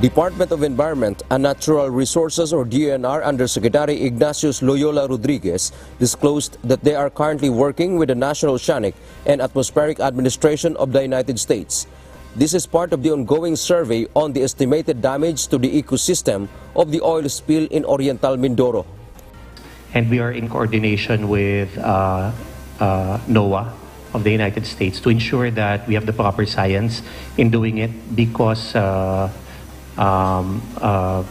Department of Environment and Natural Resources or DENR Undersecretary Ignatius Loyola Rodriguez disclosed that they are currently working with the National Oceanic and Atmospheric Administration of the United States. This is part of the ongoing survey on the estimated damage to the ecosystem of the oil spill in Oriental Mindoro. and we are in coordination with uh, uh, NOAA of the United States to ensure that we have the proper science in doing it because uh, um, uh,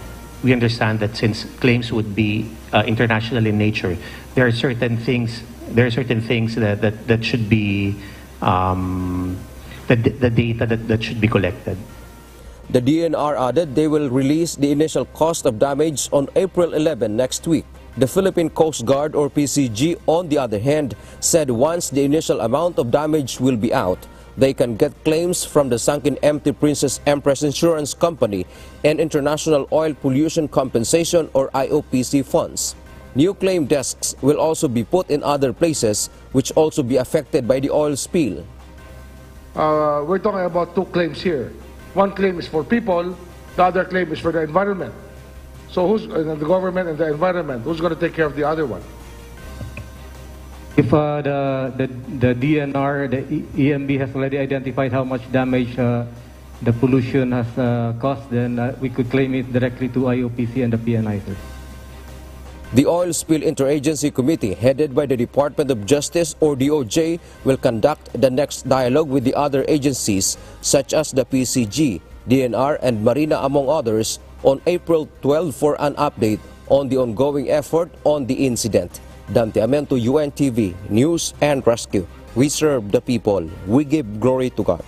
we understand that since claims would be uh, international in nature, there are certain things there are certain things that, that, that should be um, the, the data that, that should be collected. The DENR added they will release the initial cost of damage on April 11 next week. The Philippine Coast Guard or PCG on the other hand said once the initial amount of damage will be out, they can get claims from the sunken MT Princess Empress Insurance Company and International Oil Pollution Compensation or IOPC funds. New claim desks will also be put in other places which also be affected by the oil spill. Uh, we're talking about two claims here. One claim is for people, the other claim is for the environment. So who's uh, the government and the environment? Who's going to take care of the other one? If uh, the, the, the DENR, the EMB has already identified how much damage uh, the pollution has uh, caused, then uh, we could claim it directly to IOPC and the P&I. sir. The Oil Spill Interagency Committee, headed by the Department of Justice or DOJ, will conduct the next dialogue with the other agencies such as the PCG, DENR, and Marina, among others, on April 12 for an update on the ongoing effort on the incident. Dante Amento, UNTV, News and Rescue. We serve the people. We give glory to God.